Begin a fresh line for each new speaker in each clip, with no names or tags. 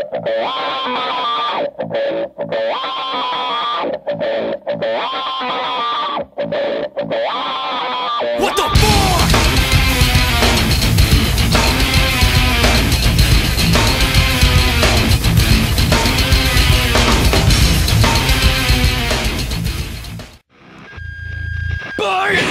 What the fuck? Bye!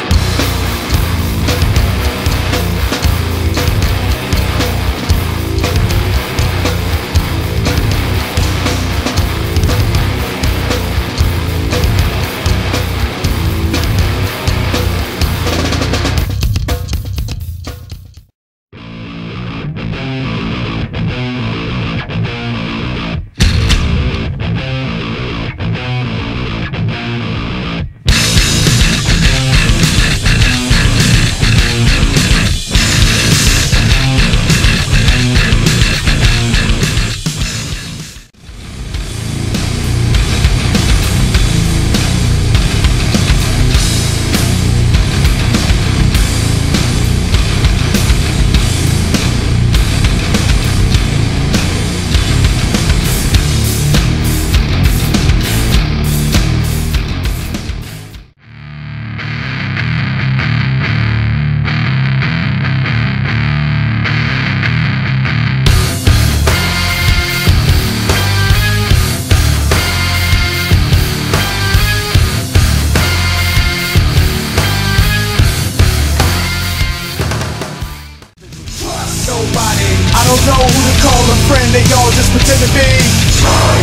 Friend, they all just pretend to be.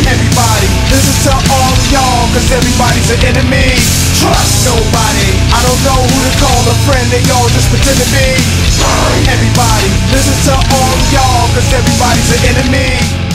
Everybody, listen to all of y'all, cause everybody's an enemy. Trust nobody. I don't know who to call a friend, they all just pretend to be. Everybody, listen to all of y'all, cause everybody's an enemy.